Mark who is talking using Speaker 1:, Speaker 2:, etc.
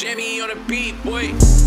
Speaker 1: Jamie on the beat, boy.